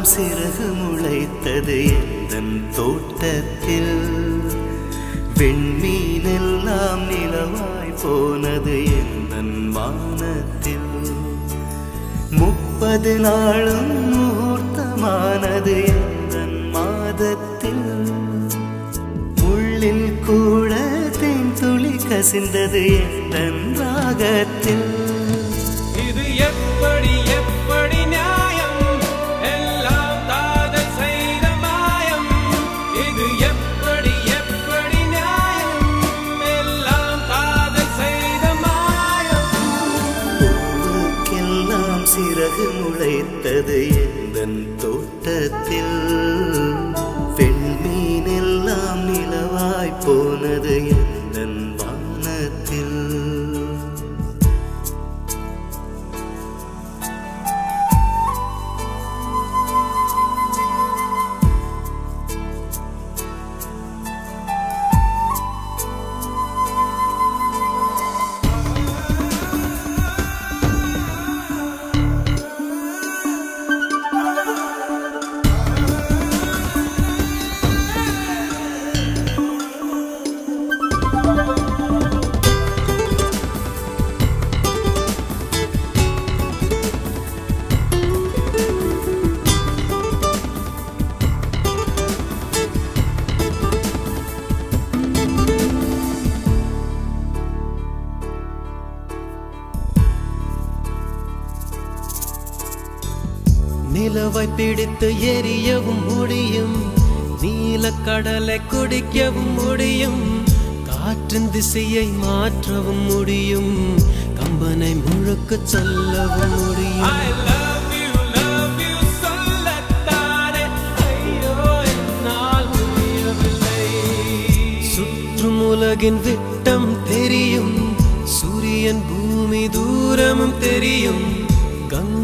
பூவுக்கெல்லாம் சிறகு முளைத்தது எந்தன் தோட்டத்தில்? வெண்மீனெல்லாம் நிலவாய் போனது எந்தன் வானத்தில்? முப்பது நாளும் முகூர்த்தமானது எந்தன் மாதத்தில்? உள்ளில் கூட தென் துளி கசிந்தது எந்தன் ராகத்தில்? சிறகு முளைத்தது எந்தன் தோட்டத்தில்? பெண்மீனெல்லாம் நிலவாய் போனது என் நிலவை பிடித்து எரியவும் முடியும். நீலக்கடலை குடிக்கவும் முடியும். காற்றின் திசையை மாற்றவும் முடியும். கம்பனை முழுக்க சொல்லவும் முடியும். உலகின் விட்டம் தெரியும். சூரியன் பூமி தூரமும் தெரியும்.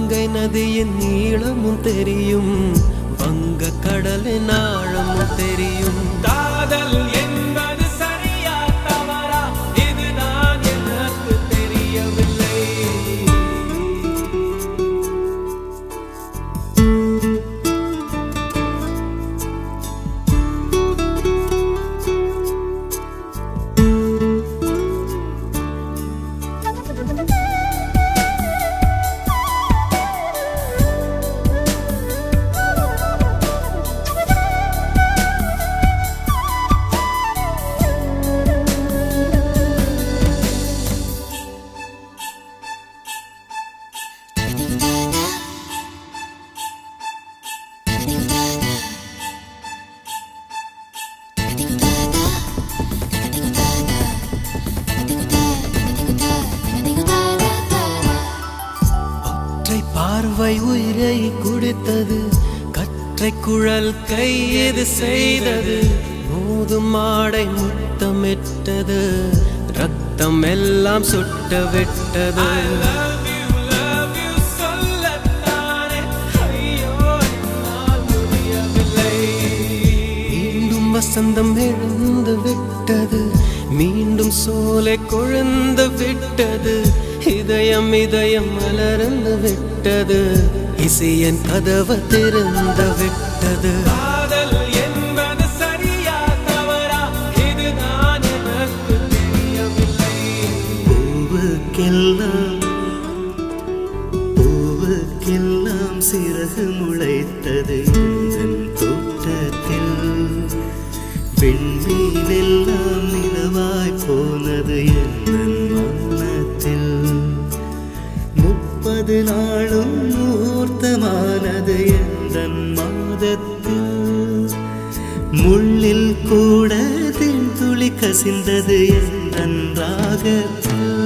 கங்கை நதியின் நீளமும் தெரியும். வங்க கடலின் ஆழமும் தெரியும். காதல் என்பது பார்வை உயிரை குடித்தது. கற்றை குழல் கையது செய்தது? மோதும் ஆடை முத்தமிட்டது ரத்தம் எல்லாம் சுட்ட விட்டது. மீண்டும் வசந்தம் எழுந்து விட்டது. மீண்டும் சோலை கொழுந்து விட்டது. இதயம் இதயம் மலர்ந்து விட்டது. இசையன் கதவு திறந்து விட்டது. பூவுக்கெல்லாம் சிறகு முளைத்தது. முப்பது நாளும் மூர்த்தமானது எந்த மாதத்தில் முள்ளில் கூட துளி கசிந்தது எந்த ராகத்தில்